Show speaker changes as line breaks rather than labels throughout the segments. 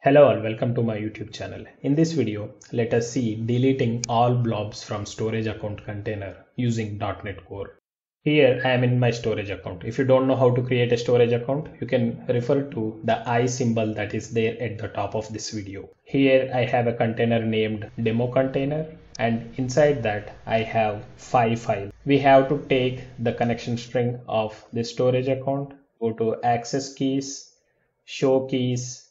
Hello all, welcome to my YouTube channel. In this video, let us see deleting all blobs from storage account container using .NET Core. Here I am in my storage account. If you don't know how to create a storage account, you can refer to the i symbol that is there at the top of this video. Here I have a container named demo container and inside that I have five files. We have to take the connection string of the storage account, go to access keys, show keys,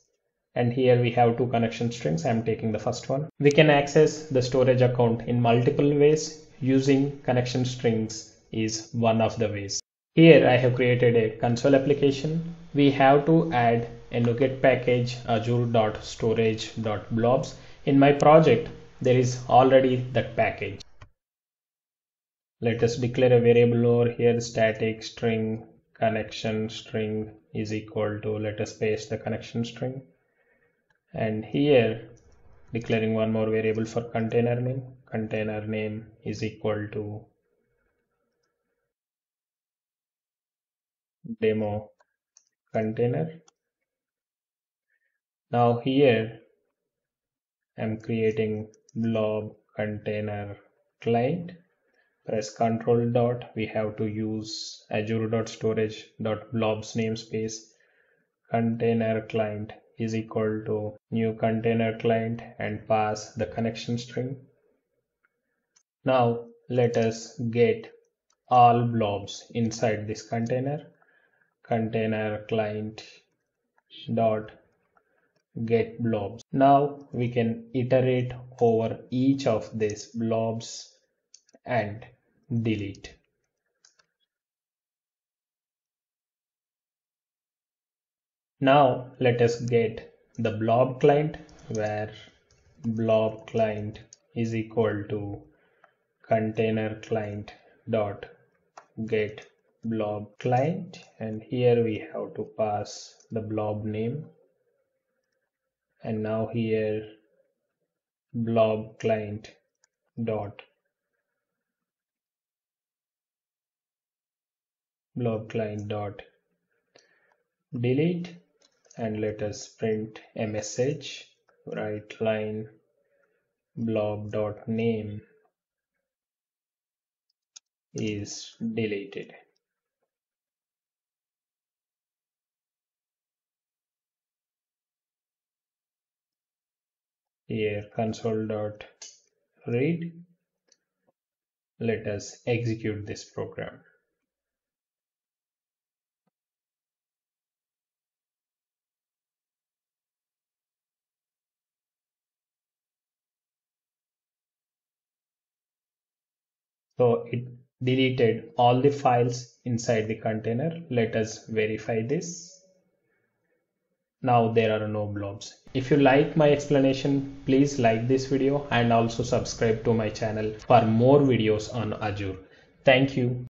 and here we have two connection strings. I'm taking the first one. We can access the storage account in multiple ways using connection strings is one of the ways. Here i have created a console application. We have to add a NuGet package azure.storage.blobs in my project there is already that package. Let us declare a variable over here. Static string connection string is equal to let us paste the connection string and here declaring one more variable for container name. Container name is equal to demo container. Now here I'm creating blob container client. Press control dot. We have to use azure.storage.blobs namespace container client is equal to new container client and pass the connection string. Now let us get all blobs inside this container. Container client dot get blobs. Now we can iterate over each of these blobs and delete Now let us get the blob client where blob client is equal to container client dot get blob client. And here we have to pass the blob name. And now here blob client dot blob client dot delete and let us print a message. Write line blob dot name is deleted. Here console dot read. Let us execute this program So it deleted all the files inside the container. Let us verify this. Now there are no blobs. If you like my explanation, please like this video and also subscribe to my channel for more videos on Azure. Thank you.